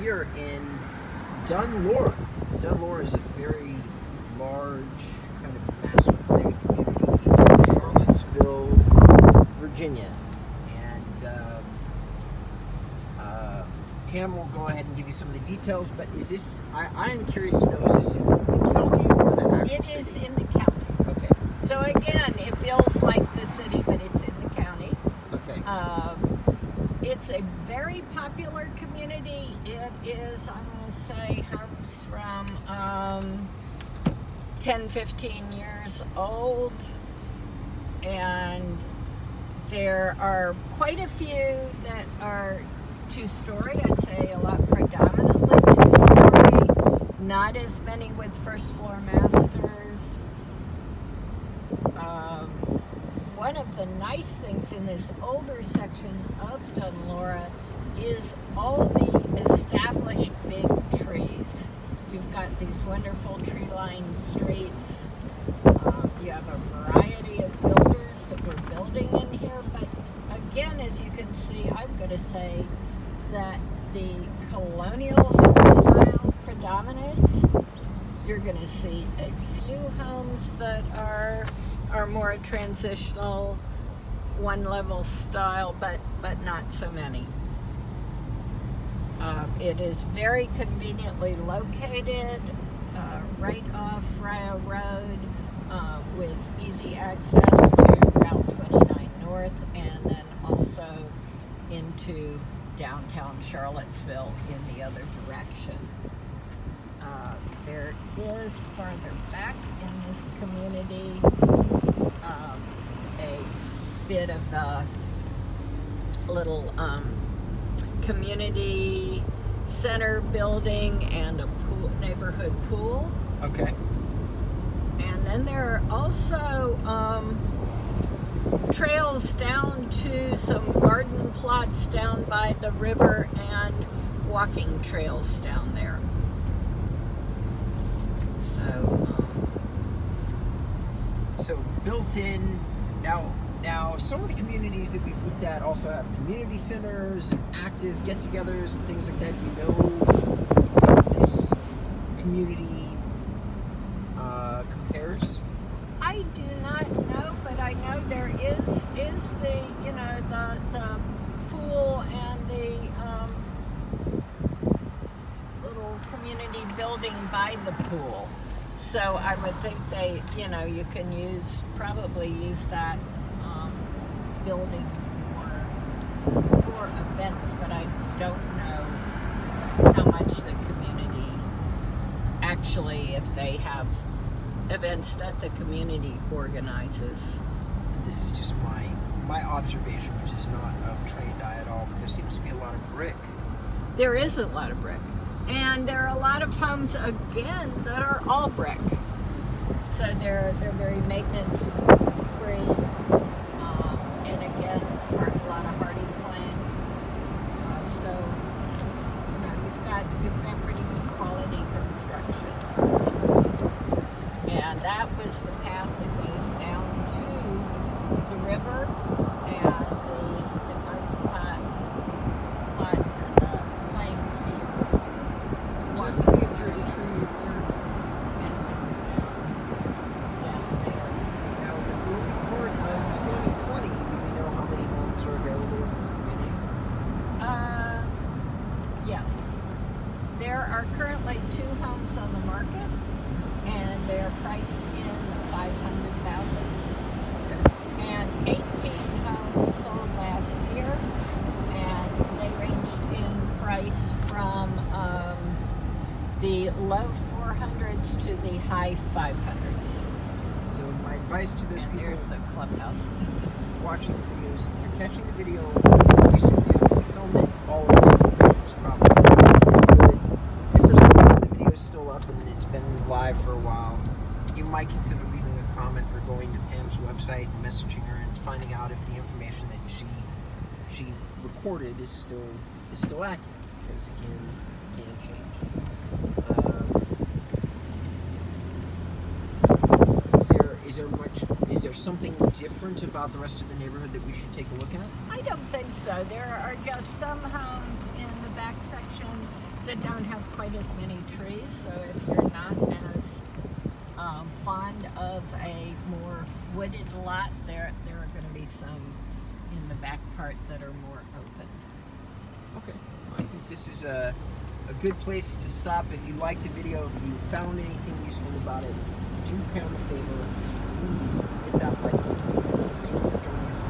we are in Dunlora. Dunlora is a very large, kind of master plan community in Charlottesville, Virginia. And um, uh, Pam will go ahead and give you some of the details, but is this, I, am curious to know, is this in the county or the actual It city? is in the county. Okay, So again, it feels like the city, but it's in the county. okay. Um, it's a very popular community. It is, I'm going to say, homes from um, 10, 15 years old. And there are quite a few that are two story. I'd say a lot predominantly two story. Not as many with first floor masters. Um, one of the nice things in this older section of Dunlora is all the established big trees. You've got these wonderful tree-lined streets. Uh, you have a variety of builders that were building in here, but again, as you can see, I'm going to say that the colonial style predominates. You're going to see a few homes that are are more transitional, one level style, but but not so many. Uh, it is very conveniently located uh, right off Rio Road uh, with easy access to Route 29 North and then also into downtown Charlottesville in the other direction. Uh, there is farther back in this community um, a bit of the little um, community center building and a pool, neighborhood pool. Okay. And then there are also um, trails down to some garden plots down by the river and walking trails down there. So, um, So built in now now some of the communities that we've looked at also have community centers and active get-togethers and things like that. Do you know how this community uh, compares? I do not know, but I know there is is the you know the the pool and the um, little community building by the pool. So I would think they you know you can use probably use that building for for events, but I don't know how much the community actually if they have events that the community organizes. This is just my my observation, which is not of trained eye at all, but there seems to be a lot of brick. There is a lot of brick. And there are a lot of homes again that are all brick. So they're they're very maintenance free. Um, and again, are a lot of Hardie plank. Uh, so you know, you've got you've got pretty good quality construction. And that was the path that goes down to the river and the, the garden plot, plots and the playing fields and what Just see through the trees there. and things down, down there. Now, in the early part of 2020, do we know how many homes are available in this community? Uh, yes. There are currently two homes on the market, and they're priced in the 500,000s. And 18 homes sold last year, and they ranged in price from um, the low 400s to the high 500s. So my advice to those And people there's the clubhouse. watching the videos, if you're catching the video recently after we filmed it, all of this is probably good. If for some reason the video is still up and it's been live for a while, you might consider leaving a comment or going to Pam's website and messaging her and finding out if the information that she she recorded is still is still accurate because it can can change. Um, is there is there much is there something different about the rest of the neighborhood that we should take a look at? I don't think so. There are just some homes in the back section that don't have quite as many trees. So if you're not as um, fond of a more wooded lot, there there are going to be some in the back part that are more open. Okay. I think this is a, a good place to stop. If you liked the video, if you found anything useful about it, do Pam a favor. Please hit that like button. Thank you for joining us.